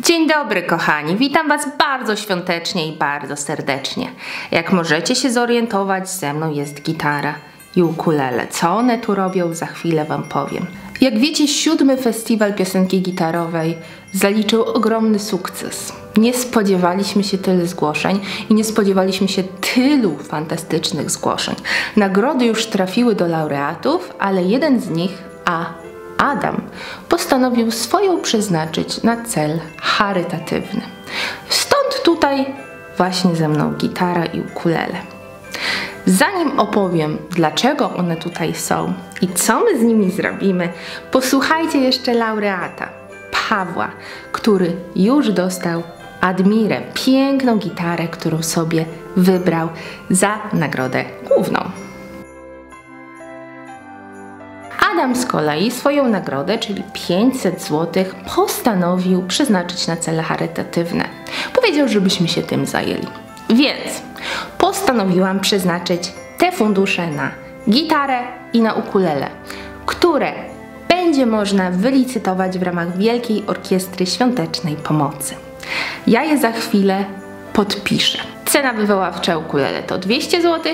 Dzień dobry kochani, witam Was bardzo świątecznie i bardzo serdecznie. Jak możecie się zorientować, ze mną jest gitara i ukulele. Co one tu robią, za chwilę Wam powiem. Jak wiecie, siódmy festiwal piosenki gitarowej zaliczył ogromny sukces. Nie spodziewaliśmy się tyle zgłoszeń i nie spodziewaliśmy się tylu fantastycznych zgłoszeń. Nagrody już trafiły do laureatów, ale jeden z nich, a Adam postanowił swoją przeznaczyć na cel charytatywny. Stąd tutaj właśnie ze mną gitara i ukulele. Zanim opowiem, dlaczego one tutaj są i co my z nimi zrobimy, posłuchajcie jeszcze laureata, Pawła, który już dostał Admirę, piękną gitarę, którą sobie wybrał za nagrodę główną. Adam z kolei swoją nagrodę, czyli 500 zł, postanowił przeznaczyć na cele charytatywne. Powiedział, żebyśmy się tym zajęli. Więc postanowiłam przeznaczyć te fundusze na gitarę i na ukulele, które będzie można wylicytować w ramach Wielkiej Orkiestry Świątecznej Pomocy. Ja je za chwilę podpiszę. Cena wywoławcza ukulele to 200 zł,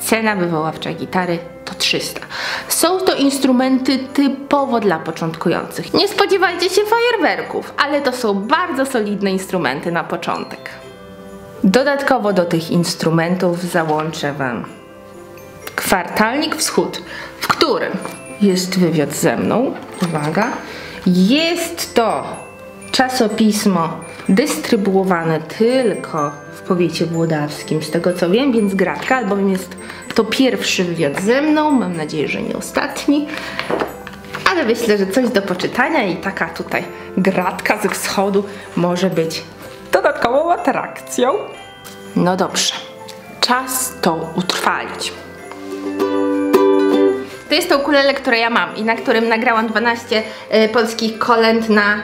cena wywoławcza gitary 300. Są to instrumenty typowo dla początkujących. Nie spodziewajcie się fajerwerków, ale to są bardzo solidne instrumenty na początek. Dodatkowo do tych instrumentów załączę Wam kwartalnik wschód, w którym jest wywiad ze mną. Uwaga. Jest to czasopismo dystrybuowane tylko w powiecie włodawskim, z tego co wiem, więc gratka, albowiem jest to pierwszy wywiad ze mną, mam nadzieję, że nie ostatni. Ale myślę, że coś do poczytania i taka tutaj gratka ze wschodu może być dodatkową atrakcją. No dobrze, czas to utrwalić. To jest to ukulele, które ja mam i na którym nagrałam 12 y, polskich kolęd na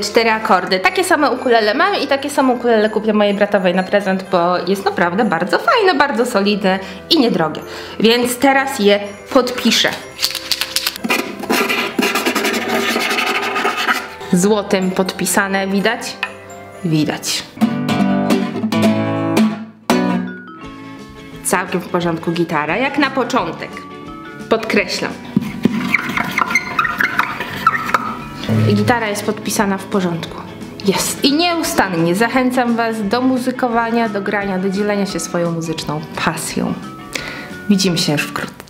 cztery akordy. Takie same ukulele mam i takie same ukulele kupię mojej bratowej na prezent, bo jest naprawdę bardzo fajne, bardzo solidne i niedrogie. Więc teraz je podpiszę. Złotym podpisane, widać? Widać. Całkiem w porządku gitara, jak na początek. Podkreślam. Gitara jest podpisana w porządku. Jest. I nieustannie zachęcam Was do muzykowania, do grania, do dzielenia się swoją muzyczną pasją. Widzimy się już wkrótce.